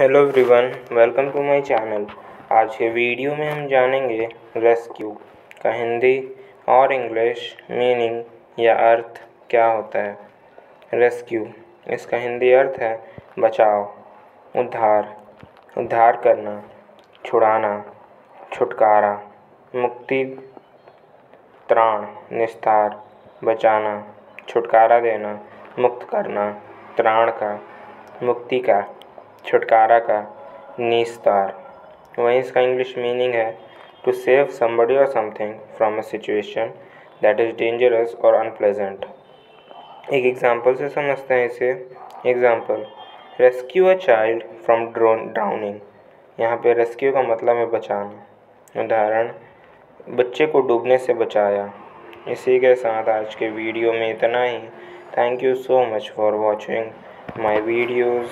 Hello everyone, welcome to my channel. आज के video में हम जानेंगे रेस्क्यू, का हिंदी और इंग्लिश मीनिंग या अर्थ क्या होता है। रेस्क्यू, इसका हिंदी अर्थ है बचाव, उद्धार उद्धार करना, छुड़ाना, छुटकारा, मुक्ति, त्राण, निस्तार, बचाना, छुटकारा देना, मुक्त करना, त्राण का, मुक्ति का। छुटकारा का निस्तार। वहीं इसका इंग्लिश मीनिंग है टू सेव समबडी और something from a situation that is dangerous और अनप्लेजेंट एक एग्जांपल से समझते हैं इसे। Example rescue a child from drown drowning यहाँ पे रेस्क्यू का मतलब है बचाना। उदाहरण, बच्चे को डूबने से बचाया। इसी के साथ आज के वीडियो में इतना ही। Thank you so much for watching my videos